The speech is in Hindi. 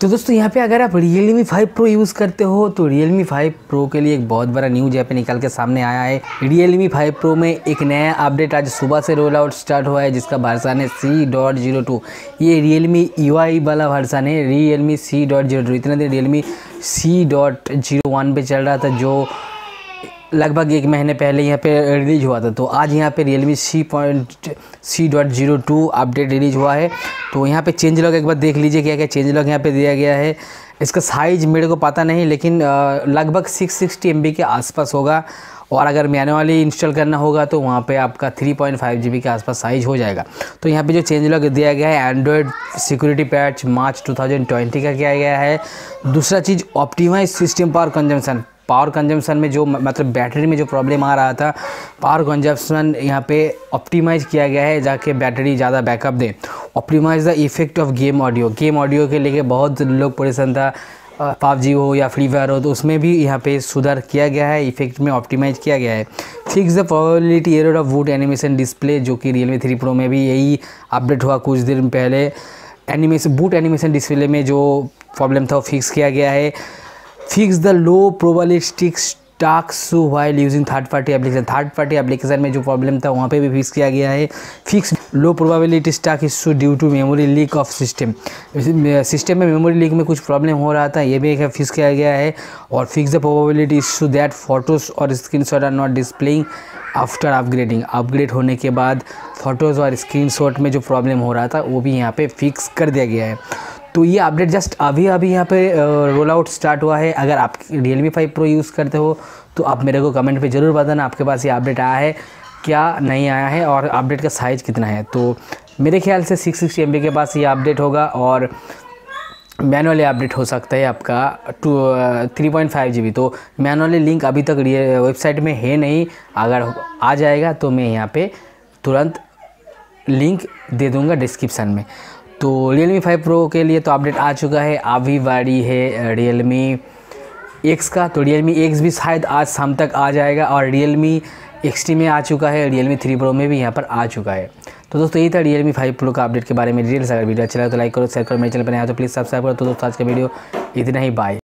तो दोस्तों, यहाँ पे अगर आप Realme 5 Pro यूज़ करते हो तो Realme 5 Pro के लिए एक बहुत बड़ा न्यूज़ यहाँ पे निकाल के सामने आया है। Realme 5 Pro में एक नया अपडेट आज सुबह से रोल आउट स्टार्ट हुआ है, जिसका भरसान है सी डॉट ज़ीरो टू ये Realme UI वाला वर्सन है Realme C dot zero two इतने दिन Realme C dot zero one पर चल रहा था, जो लगभग एक महीने पहले यहाँ पे रिलीज़ हुआ था तो आज यहाँ पे Realme C point C dot zero two update release हुआ है। तो यहाँ पे चेंज लॉग एक बार देख लीजिए क्या क्या चेंज लॉग यहाँ पे दिया गया है। इसका साइज़ मेरे को पता नहीं, लेकिन लगभग सिक्स सिक्सटी एम के आसपास होगा, और अगर मैनुअली इंस्टॉल करना होगा तो वहाँ पे आपका 3.5 पॉइंट के आसपास साइज़ हो जाएगा। तो यहाँ पे जो चेंज लॉग दिया गया है एंड्रॉयड सिक्योरिटी पैच मार्च 2020 का किया गया है। दूसरा चीज़ optimise system power consumption power consumption में जो मतलब बैटरी में जो प्रॉब्लम आ रहा था पावर कंजम्पशन यहाँ पे ऑप्टिमाइज़ किया गया है, जाके बैटरी ज़्यादा backup they. Optimise the effect of game audio game audio के लेके बहुत लोग परेशान था। पबजी हो या फ्री फायर हो तो उसमें भी यहाँ पे सुधार किया गया है इफ़ेक्ट में ऑप्टिमाइज किया गया है। Fix the probability error of would animation display जो कि रियलमी थ्री प्रो में भी यही अपडेट हुआ कुछ दिन पहले। एनिमेशन बूट एनिमेशन डिस्प्ले में जो प्रॉब्लम था, वो फिक्स किया गया है। Fix the low probabilistic stacks while using third party application third party application में जो प्रॉब्लम था, वहाँ पे भी फिक्स किया गया है। Fix low probability stuck issue due to memory leak of system system में मेमोरी लीक में कुछ प्रॉब्लम हो रहा था, ये भी एक फिक्स किया गया है। और fix the probability issue that photos और screen shot are not displaying after upgrading upgrade होने के बाद फ़ोटोज़ और स्क्रीन शॉट में जो प्रॉब्लम हो रहा था, वो भी यहाँ पर फिक्स कर दिया गया है। तो ये अपडेट जस्ट अभी अभी यहाँ पे रोल आउट स्टार्ट हुआ है। अगर आप Realme five pro use करते हो तो आप मेरे को कमेंट पे ज़रूर बताना। आपके पास ये अपडेट आया है, क्या नहीं आया है, और अपडेट का साइज़ कितना है। तो मेरे ख्याल से सिक्स सिक्सटी के पास ये अपडेट होगा, और मैनुअली अपडेट हो सकता है आपका two three point five G B तो मैनुअली लिंक अभी तक वेबसाइट में है नहीं। अगर आ जाएगा तो मैं यहाँ पे तुरंत लिंक दे दूँगा डिस्क्रिप्सन में। तो रियल मी फाइव प्रो के लिए तो अपडेट आ चुका है अभी बारी है रियल मी एक्स का। तो रियल मी एक्स भी शायद आज शाम तक आ जाएगा और रियल मी एक्स में आ चुका है रियल मी थ्री प्रो में भी यहाँ पर आ चुका है। तो दोस्तों, यही था रियल मी फाइव प्रो का अपडेट के बारे में। डिटेल्स अगर वीडियो अच्छा लगा तो लाइक करो शेयर करो, मेरे चैनल पर आया तो प्लीज़ सब्सक्राइब करो। तो दोस्तों, आज का वीडियो इतना ही। बाय